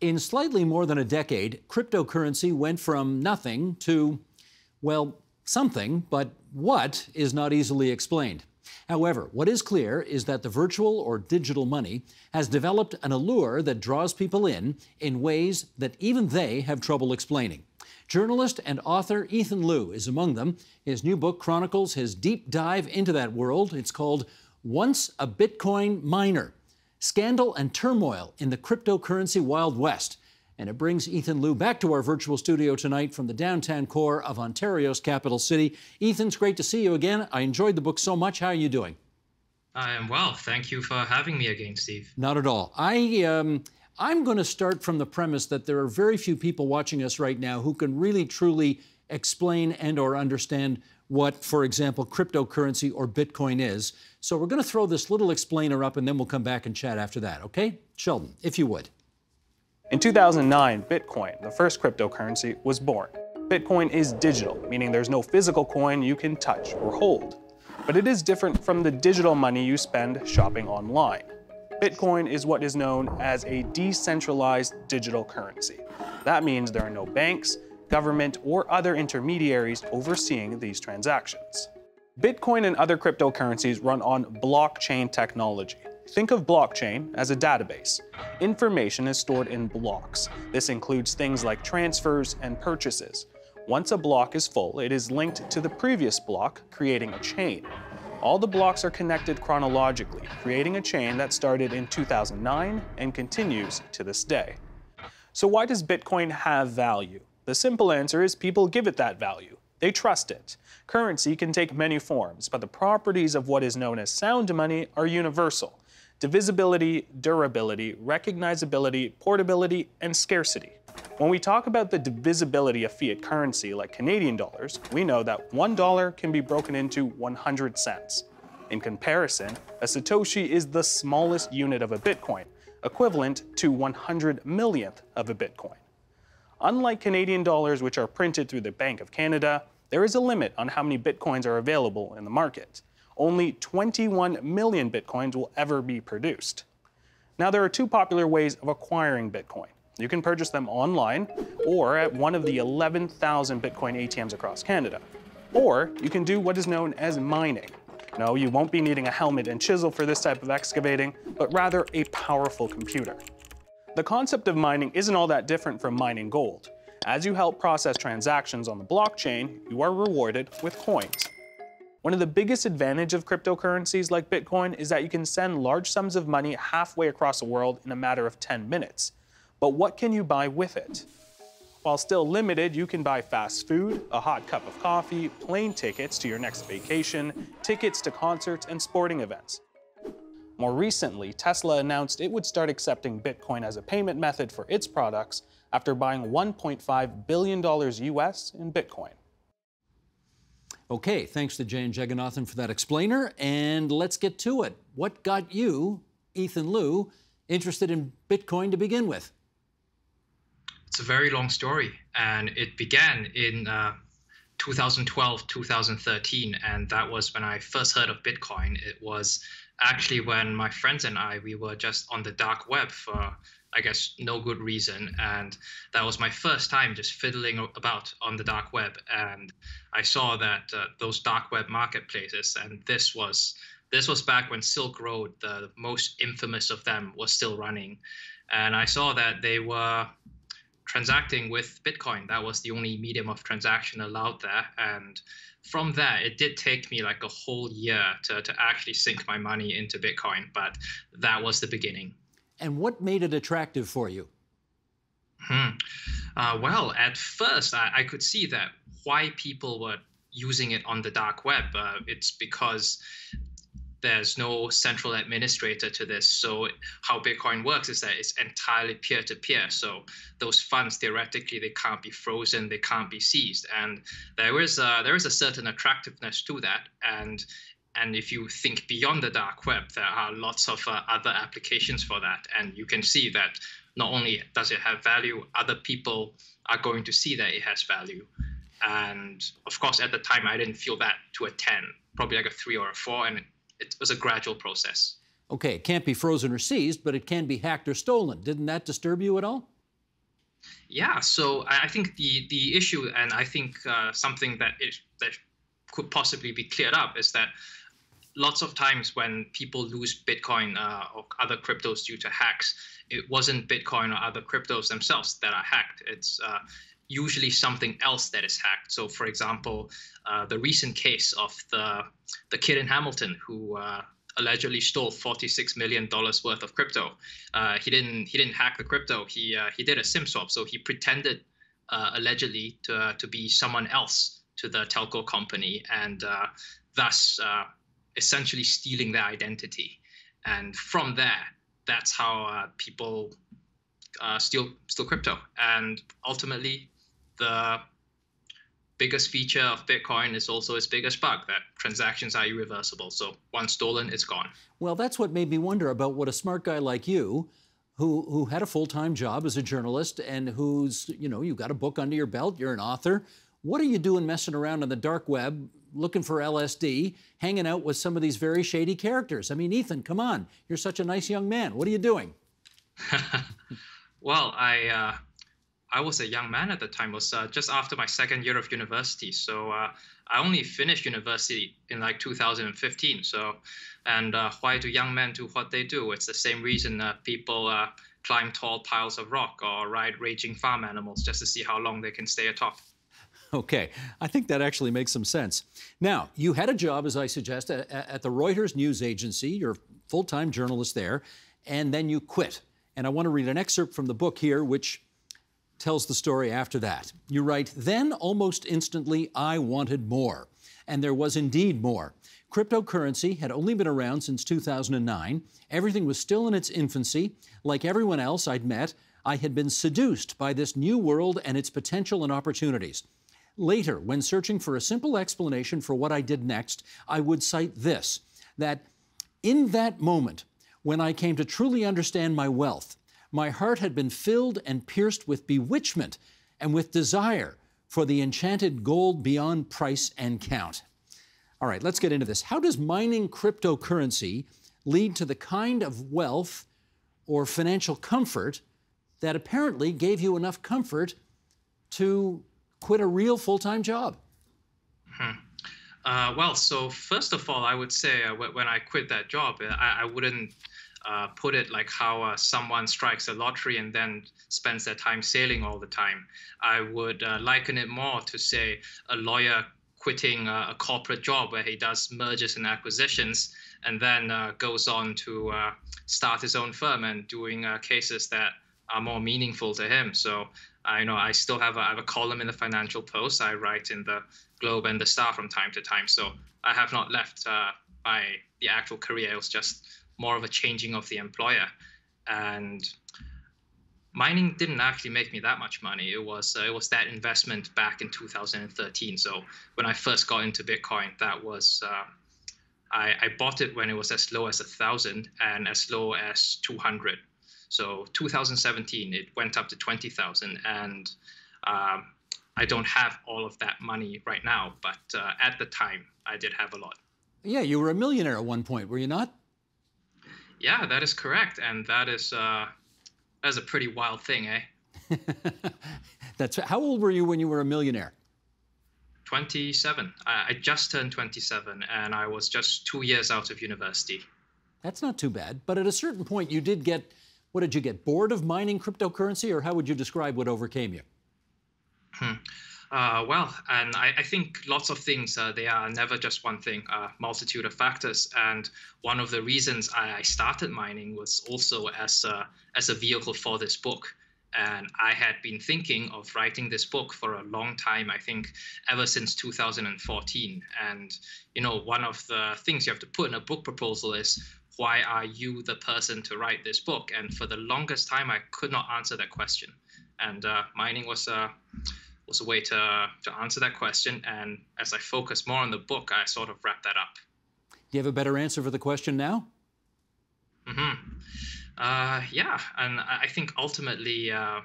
In slightly more than a decade, cryptocurrency went from nothing to, well, something, but what is not easily explained. However, what is clear is that the virtual or digital money has developed an allure that draws people in in ways that even they have trouble explaining. Journalist and author Ethan Lou is among them. His new book chronicles his deep dive into that world. It's called Once a Bitcoin Miner Scandal and Turmoil in the Cryptocurrency Wild West. And it brings Ethan Lou back to our virtual studio tonight from the downtown core of Ontario's capital city. Ethan, it's great to see you again. I enjoyed the book so much. How are you doing? I am well. Thank you for having me again, Steve. Not at all. I um, I'm going to start from the premise that there are very few people watching us right now who can really truly explain and or understand what, for example, cryptocurrency or Bitcoin is. So we're going to throw this little explainer up and then we'll come back and chat after that, okay? Sheldon, if you would. In 2009, Bitcoin, the first cryptocurrency, was born. Bitcoin is digital, meaning there's no physical coin you can touch or hold. But it is different from the digital money you spend shopping online. Bitcoin is what is known as a decentralized digital currency. That means there are no banks, government, or other intermediaries overseeing these transactions. Bitcoin and other cryptocurrencies run on blockchain technology. Think of blockchain as a database. Information is stored in blocks. This includes things like transfers and purchases. Once a block is full, it is linked to the previous block, creating a chain. All the blocks are connected chronologically, creating a chain that started in 2009 and continues to this day. So why does Bitcoin have value? The simple answer is people give it that value. They trust it. Currency can take many forms, but the properties of what is known as sound money are universal. Divisibility, durability, recognizability, portability, and scarcity. When we talk about the divisibility of fiat currency like Canadian dollars, we know that $1 can be broken into 100 cents. In comparison, a Satoshi is the smallest unit of a Bitcoin, equivalent to 100 millionth of a Bitcoin. Unlike Canadian dollars, which are printed through the Bank of Canada, there is a limit on how many Bitcoins are available in the market. Only 21 million Bitcoins will ever be produced. Now, there are two popular ways of acquiring Bitcoin. You can purchase them online or at one of the 11,000 Bitcoin ATMs across Canada. Or you can do what is known as mining. No, you won't be needing a helmet and chisel for this type of excavating, but rather a powerful computer. The concept of mining isn't all that different from mining gold. As you help process transactions on the blockchain, you are rewarded with coins. One of the biggest advantages of cryptocurrencies like Bitcoin is that you can send large sums of money halfway across the world in a matter of 10 minutes. But what can you buy with it? While still limited, you can buy fast food, a hot cup of coffee, plane tickets to your next vacation, tickets to concerts and sporting events. More recently, Tesla announced it would start accepting Bitcoin as a payment method for its products after buying $1.5 billion US in Bitcoin. Okay, thanks to Jane Jagannathan for that explainer, and let's get to it. What got you, Ethan Lou, interested in Bitcoin to begin with? It's a very long story, and it began in uh, 2012, 2013, and that was when I first heard of Bitcoin. It was actually when my friends and I we were just on the dark web for I guess no good reason, and that was my first time just fiddling about on the dark web, and I saw that uh, those dark web marketplaces, and this was this was back when Silk Road, the most infamous of them, was still running, and I saw that they were transacting with Bitcoin. That was the only medium of transaction allowed there. And from there, it did take me like a whole year to, to actually sink my money into Bitcoin, but that was the beginning. And what made it attractive for you? Hmm. Uh, well, at first, I, I, could see that why people were using it on the dark web. Uh, it's because there's no central administrator to this. So how Bitcoin works is that it's entirely peer-to-peer. So those funds theoretically they can't be frozen, they can't be seized, and there is a, there is a certain attractiveness to that. And and if you think beyond the dark web, there are lots of uh, other applications for that, and you can see that not only does it have value, other people are going to see that it has value. And of course, at the time, I didn't feel that to a 10, probably like a three or a four, and it was a gradual process. Okay, it can't be frozen or seized, but it can be hacked or stolen. Didn't that disturb you at all? Yeah, so I think the the issue, and I think uh, something that it that could possibly be cleared up is that lots of times when people lose Bitcoin uh, or other cryptos due to hacks, it wasn't Bitcoin or other cryptos themselves that are hacked. It's uh, usually something else that is hacked. So, for example, uh, the recent case of the the kid in Hamilton who uh, allegedly stole 46 million dollars worth of crypto. Uh, he didn't he didn't hack the crypto. He uh, he did a SIM swap. So he pretended uh, allegedly to uh, to be someone else to the telco company, and uh, thus uh, essentially stealing their identity. And from there, that's how people steal steal crypto. And ultimately, the biggest feature of Bitcoin is also its biggest bug that transactions are irreversible. So once stolen, it's gone. Well, that's what made me wonder about what a smart guy like you, who who had a full-time job as a journalist and who's, you know, you've got a book under your belt, you're an author. What are you doing messing around on the dark web looking for LSD, hanging out with some of these very shady characters? I mean, Ethan, come on. You're such a nice young man. What are you doing? well, I uh, I was a young man at the time. It was uh, just after my second year of university. So uh, I only finished university in like 2015. So, and uh, why do young men do what they do? It's the same reason people uh, climb tall piles of rock or ride raging farm animals just to see how long they can stay atop. Okay, I think that actually makes some sense. Now, you had a job, as I suggest, at, at the Reuters news agency. You're a full time journalist there, and then you quit. And I want to read an excerpt from the book here, which tells the story after that. You write, Then almost instantly I wanted more. And there was indeed more. Cryptocurrency had only been around since 2009. Everything was still in its infancy. Like everyone else I'd met, I had been seduced by this new world and its potential and opportunities. Later, when searching for a simple explanation for what I did next, I would cite this that in that moment, when I came to truly understand my wealth, my heart had been filled and pierced with bewitchment and with desire for the enchanted gold beyond price and count. All right, let's get into this. How does mining cryptocurrency lead to the kind of wealth or financial comfort that apparently gave you enough comfort to quit a real full time job? Hmm. Uh, well, so first of all, I would say uh, when I quit that job, I, I wouldn't uh, put it like how uh, someone strikes a lottery and then spends their time sailing all the time. I would uh, liken it more to say a lawyer quitting a corporate job where he does mergers and acquisitions and then uh, goes on to uh, start his own firm and doing uh, cases that are more meaningful to him. So I know I still have a, I have a column in the Financial Post. I write in the Globe and the Star from time to time. So I have not left my the actual career. It was just more of a changing of the employer. And mining didn't actually make me that much money. It was uh, it was that investment back in 2013. So when I first got into Bitcoin, that was uh, I, I bought it when it was as low as a thousand and as low as 200. So 2017, it went up to 20,000, and um, I don't have all of that money right now, but uh, at the time, I did have a lot. Yeah, you were a millionaire at one point, were you not? Yeah, that is correct, and that is uh, that is a pretty wild thing, eh? That's how old were you when you were a millionaire? 27. I, I just turned 27, and I was just two years out of university. That's not too bad, but at a certain point, you did get what did you get bored of mining cryptocurrency, or how would you describe what overcame you? Hmm. Uh, well, and I, I, think lots of things, uh, they are never just one thing, a uh, multitude of factors. And one of the reasons I, started mining was also as a, as a vehicle for this book. And I had been thinking of writing this book for a long time, I think ever since 2014. And, you know, one of the things you have to put in a book proposal is why are you the person to write this book? And for the longest time, I could not answer that question. And uh, mining was a was a way to to answer that question. And as I focus more on the book, I sort of wrap that up. Do you have a better answer for the question now? Hmm. Uh, yeah, and I think ultimately, uh,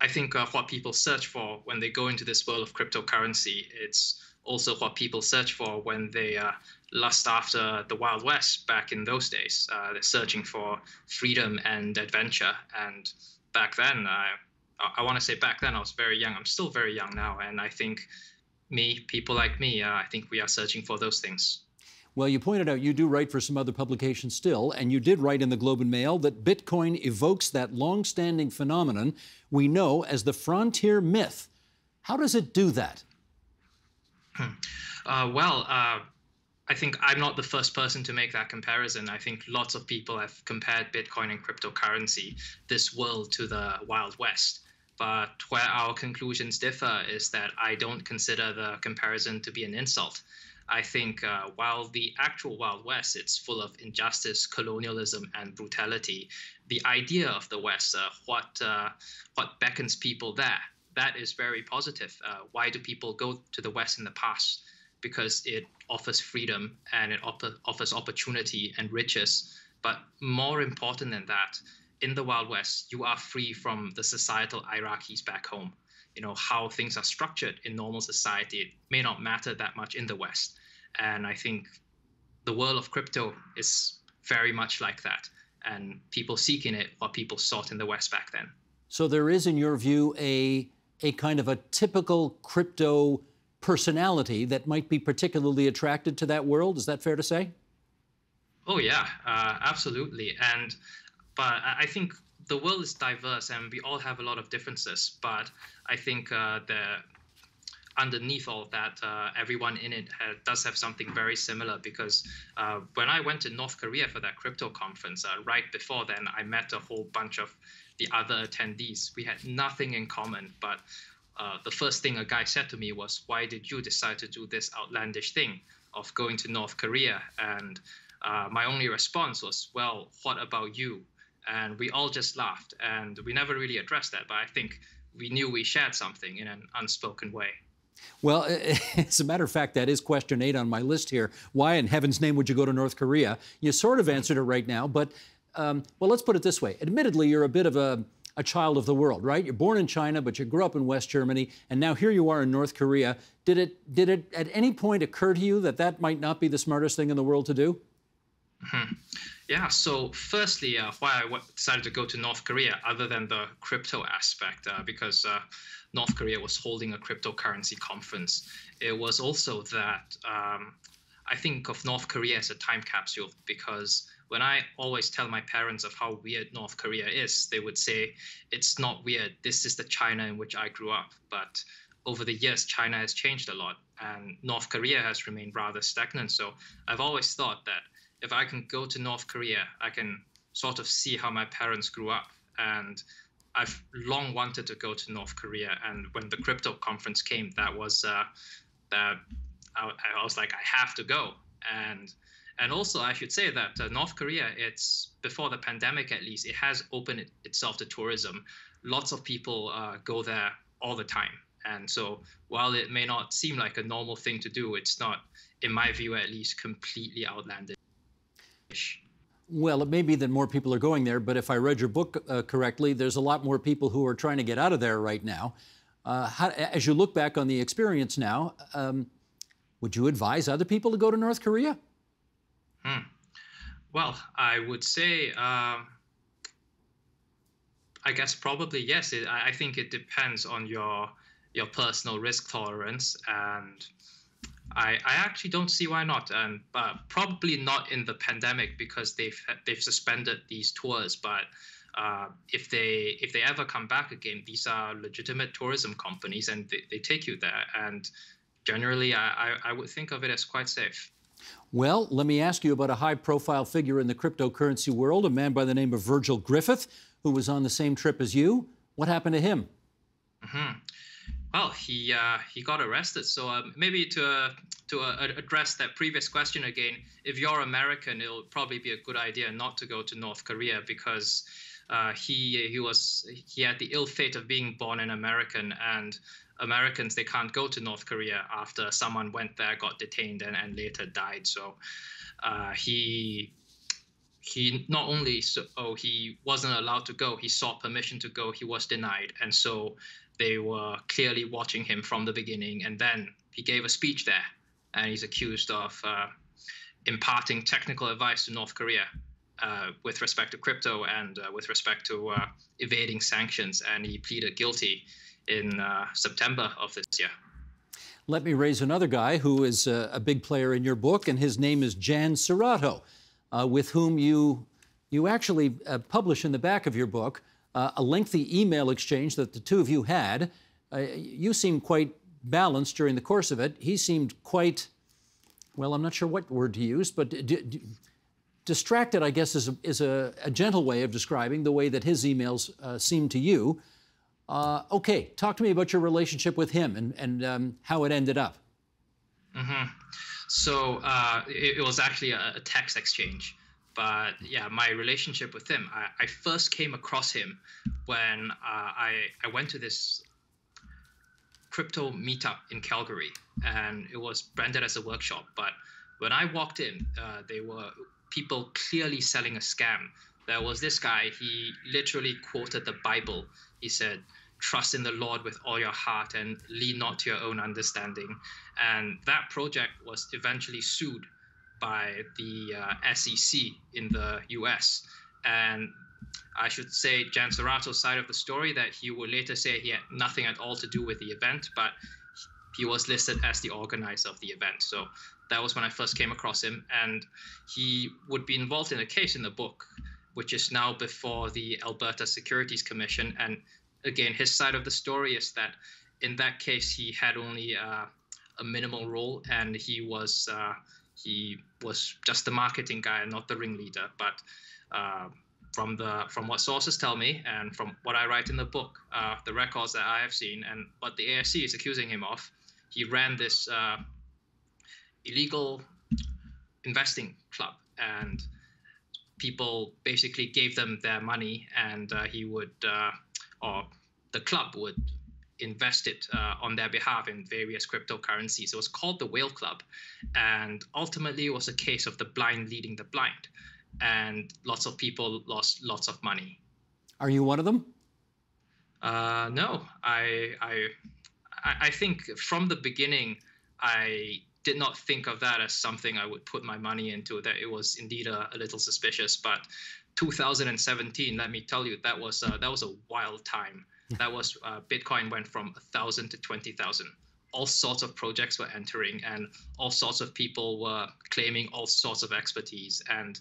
I think uh, what people search for when they go into this world of cryptocurrency, it's also what people search for when they uh, lust after the Wild West back in those days. Uh, they're searching for freedom and adventure, and back then, I, I want to say back then I was very young. I'm still very young now, and I think me, people like me, uh, I think we are searching for those things. Well, you pointed out you do write for some other publications still, and you did write in the Globe and Mail that Bitcoin evokes that long-standing phenomenon we know as the frontier myth. How does it do that? Hmm. Uh, well, uh, I think I'm not the first person to make that comparison. I think lots of people have compared Bitcoin and cryptocurrency, this world, to the Wild West. But where our conclusions differ is that I don't consider the comparison to be an insult. I think uh, while the actual Wild West it's full of injustice, colonialism, and brutality, the idea of the West, uh, what uh, what beckons people there, that is very positive. Uh, why do people go to the West in the past? Because it offers freedom and it op- offers opportunity and riches. But more important than that, in the Wild West, you are free from the societal hierarchies back home. You know, how things are structured in normal society it may not matter that much in the West. And I think the world of crypto is very much like that. And people seeking it what people sought in the West back then. So there is, in your view, a a kind of a typical crypto personality that might be particularly attracted to that world. Is that fair to say? Oh yeah, uh, absolutely. And but I think the world is diverse and we all have a lot of differences. But I think uh, the underneath all that, uh, everyone in it does have something very similar. Because uh, when I went to North Korea for that crypto conference, uh, right before then, I met a whole bunch of the other attendees. We had nothing in common, but uh, the first thing a guy said to me was, "Why did you decide to do this outlandish thing of going to North Korea?" And uh, my only response was, "Well, what about you?" And we all just laughed and we never really addressed that but i think we knew we shared something in an unspoken way well, as a matter of fact, that is question eight on my list here. Why in heaven's name would you go to North Korea? You sort of answered it right now, but um, well, let's put it this way. Admittedly, you're a bit of a, a child of the world, right? You're born in China, but you grew up in West Germany, and now here you are in North Korea. Did it, did it at any point occur to you that that might not be the smartest thing in the world to do? Mm-hmm. Yeah. So, firstly, uh, why I decided to go to North Korea, other than the crypto aspect, uh, because uh, North Korea was holding a cryptocurrency conference. It was also that um, I think of North Korea as a time capsule because when I always tell my parents of how weird North Korea is, they would say, It's not weird. This is the China in which I grew up. But over the years, China has changed a lot and North Korea has remained rather stagnant. So I've always thought that if I can go to North Korea, I can sort of see how my parents grew up. And I've long wanted to go to North Korea. And when the crypto conference came, that was uh, that I, I, was like, I have to go. And and also, I should say that uh, North Korea, it's before the pandemic at least, it has opened it, itself to tourism. Lots of people uh, go there all the time. And so, while it may not seem like a normal thing to do, it's not, in my view at least, completely outlandish. Well, it may be that more people are going there, but if I read your book uh, correctly, there's a lot more people who are trying to get out of there right now. Uh, how, as you look back on the experience now, um, would you advise other people to go to North Korea? Hmm. Well, I would say, um, I guess probably yes. It, I think it depends on your your personal risk tolerance and I, I actually don't see why not, and uh, probably not in the pandemic because they've they've suspended these tours. But uh, if they if they ever come back again, these are legitimate tourism companies, and they, they take you there. And generally, I, I, I would think of it as quite safe. Well, let me ask you about a high-profile figure in the cryptocurrency world, a man by the name of Virgil Griffith, who was on the same trip as you. What happened to him? Mm-hmm well, he uh, he got arrested. So uh, maybe to uh, to uh, address that previous question again, if you're American, it'll probably be a good idea not to go to North Korea because uh, he he was he had the ill fate of being born an American and. Americans they can't go to North Korea after someone went there, got detained, and, and later died. So he he not only so oh he wasn't allowed to go, he sought permission to go, he was denied, and so they were clearly watching him from the beginning. And then he gave a speech there, and he's accused of uh, imparting technical advice to North Korea. uh, with respect to crypto and uh, with respect to uh, evading sanctions, and he pleaded guilty in uh, September of this year. Let me raise another guy who is a, a big player in your book, and his name is Jan Serrato, uh, with whom you you actually uh, publish in the back of your book a lengthy email exchange that the two of you had. you seemed quite balanced during the course of it. He seemed quite well, I'm not sure what word to use, but distracted, I guess, is, a, is a, a, gentle way of describing the way that his emails uh, seem to you. Uh, okay, talk to me about your relationship with him and, and um, how it ended up. Mm-hmm. So uh, it, it, was actually a, a, text exchange. But yeah, my relationship with him, I, I first came across him when uh, I, I went to this crypto meetup in Calgary, and it was branded as a workshop. But when I walked in, uh, they were people clearly selling a scam. There was this guy, he literally quoted the Bible. He said, Trust in the Lord with all your heart and lean not to your own understanding. And that project was eventually sued by the uh, SEC in the US. And I should say Jan Serrato's side of the story that he would later say he had nothing at all to do with the event, but he was listed as the organizer of the event. So that was when I first came across him, and he would be involved in a case in the book, which is now before the Alberta Securities Commission. And again, his side of the story is that in that case he had only uh, a minimal role, and he was uh, he was just the marketing guy and not the ringleader. But uh, from the from what sources tell me and from what I write in the book, uh, the records that I have seen, and what the ASC is accusing him of, he ran this uh, illegal investing club, and people basically gave them their money, and uh, he would, or the club would invest it uh, on their behalf in various cryptocurrencies. It was called the Whale Club, and ultimately it was a case of the blind leading the blind and lots of people lost lots of money. Are you one of them? Uh, no, I, I, I think from the beginning, I did not think of that as something I would put my money into. That it was indeed a, a little suspicious. But 2017, let me tell you, that was uh, that was a wild time. That was uh, Bitcoin went from a thousand to twenty thousand. All sorts of projects were entering, and all sorts of people were claiming all sorts of expertise. And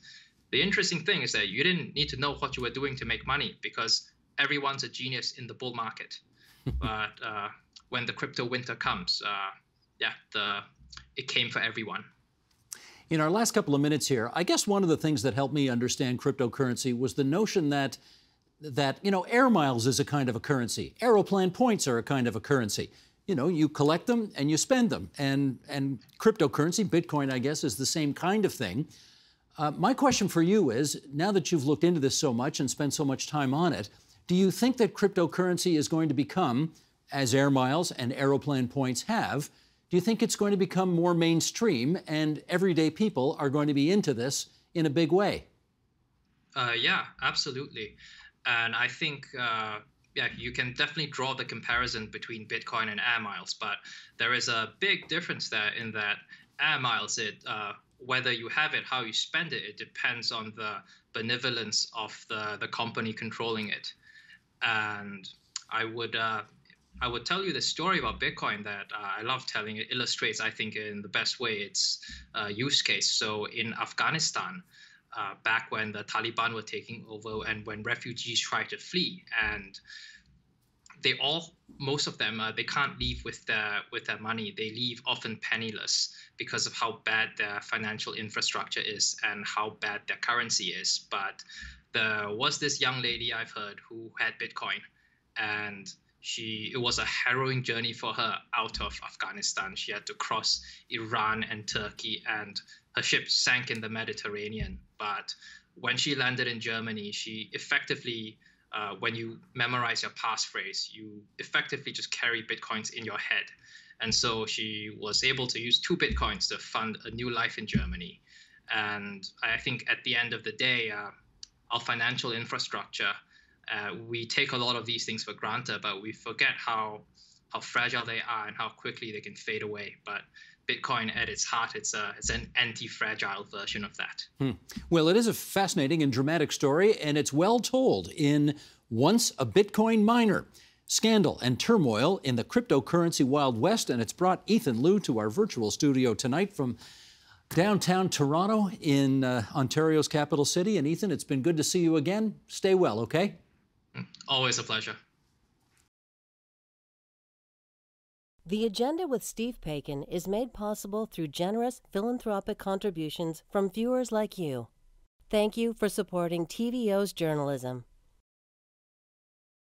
the interesting thing is that you didn't need to know what you were doing to make money because everyone's a genius in the bull market. but uh, when the crypto winter comes, uh, yeah, the it came for everyone. In our last couple of minutes here, I guess one of the things that helped me understand cryptocurrency was the notion that that you know air miles is a kind of a currency, aeroplan points are a kind of a currency. You know, you collect them and you spend them, and and cryptocurrency, Bitcoin, I guess, is the same kind of thing. Uh, my question for you is now that you've looked into this so much and spent so much time on it, do you think that cryptocurrency is going to become, as air miles and aeroplane points have, do you think it's going to become more mainstream and everyday people are going to be into this in a big way? Uh, yeah, absolutely. And I think, uh, yeah, you can definitely draw the comparison between Bitcoin and air miles, but there is a big difference there in that air miles, it uh, whether you have it, how you spend it, it depends on the benevolence of the, the company controlling it. And I would uh, I would tell you the story about Bitcoin that uh, I love telling. It illustrates, I think, in the best way its uh, use case. So in Afghanistan, uh, back when the Taliban were taking over and when refugees tried to flee, and they all most of them uh, they can't leave with their with their money they leave often penniless because of how bad their financial infrastructure is and how bad their currency is but there was this young lady i've heard who had bitcoin and she it was a harrowing journey for her out of afghanistan she had to cross iran and turkey and her ship sank in the mediterranean but when she landed in germany she effectively uh, when you memorize your passphrase, you effectively just carry bitcoins in your head. And so she was able to use two bitcoins to fund a new life in Germany. And I think at the end of the day, uh, our financial infrastructure, uh, we take a lot of these things for granted, but we forget how how fragile they are and how quickly they can fade away. But Bitcoin, at its heart, it's a it's an anti-fragile version of that. Hmm. Well, it is a fascinating and dramatic story, and it's well told in Once a Bitcoin Miner. Scandal and turmoil in the cryptocurrency Wild West, and it's brought Ethan Lou to our virtual studio tonight from downtown Toronto in uh, Ontario's capital city. And Ethan, it's been good to see you again. Stay well, okay? Always a pleasure. The Agenda with Steve Paikin is made possible through generous philanthropic contributions from viewers like you. Thank you for supporting TVO's journalism.